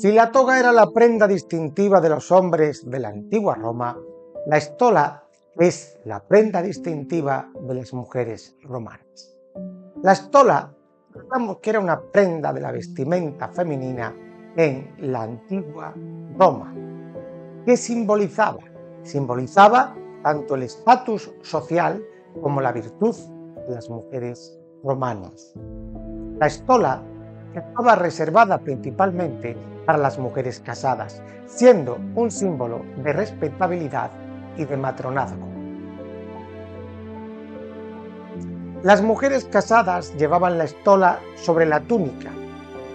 Si la toga era la prenda distintiva de los hombres de la antigua Roma, la estola es la prenda distintiva de las mujeres romanas. La estola, recordamos que era una prenda de la vestimenta femenina en la antigua Roma. ¿Qué simbolizaba? Simbolizaba tanto el estatus social como la virtud de las mujeres romanas. La estola estaba reservada principalmente para las mujeres casadas, siendo un símbolo de respetabilidad y de matronazgo. Las mujeres casadas llevaban la estola sobre la túnica.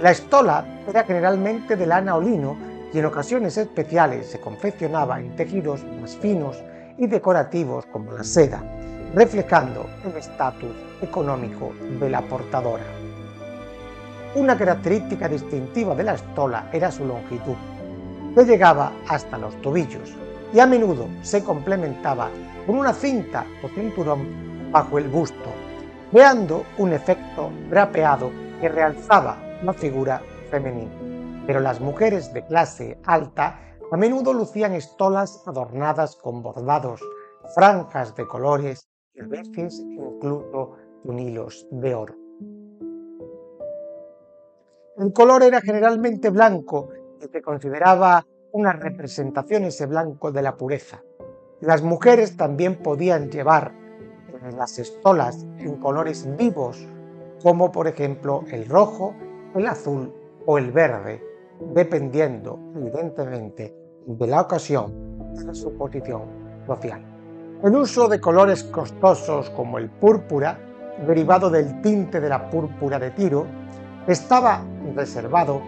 La estola era generalmente de lana o lino y en ocasiones especiales se confeccionaba en tejidos más finos y decorativos como la seda, reflejando el estatus económico de la portadora. Una característica distintiva de la estola era su longitud, que llegaba hasta los tobillos y a menudo se complementaba con una cinta o cinturón bajo el busto, creando un efecto drapeado que realzaba la figura femenina. Pero las mujeres de clase alta a menudo lucían estolas adornadas con bordados, franjas de colores y a veces incluso con hilos de oro. El color era generalmente blanco y se consideraba una representación ese blanco de la pureza. Las mujeres también podían llevar las estolas en colores vivos, como por ejemplo el rojo, el azul o el verde, dependiendo evidentemente de la ocasión y de su posición social. El uso de colores costosos como el púrpura, derivado del tinte de la púrpura de Tiro, estaba reservado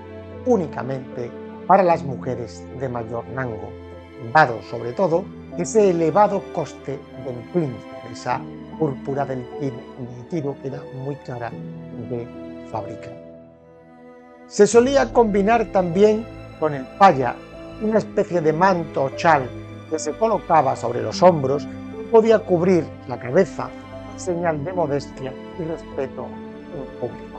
únicamente para las mujeres de mayor rango, dado sobre todo ese elevado coste del tinte, esa púrpura del tiro que era muy cara de fabricar. Se solía combinar también con el paya una especie de manto o chal que se colocaba sobre los hombros y podía cubrir la cabeza, señal de modestia y respeto en público.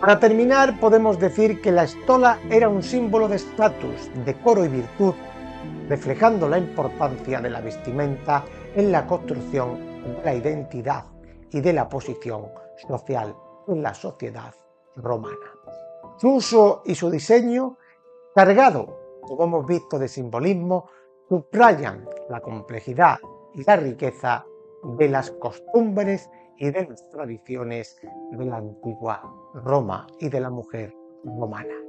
Para terminar, podemos decir que la estola era un símbolo de estatus, decoro y virtud, reflejando la importancia de la vestimenta en la construcción de la identidad y de la posición social en la sociedad romana. Su uso y su diseño, cargado, como hemos visto, de simbolismo, subrayan la complejidad y la riqueza de las costumbres y de las tradiciones de la antigua Roma y de la mujer romana.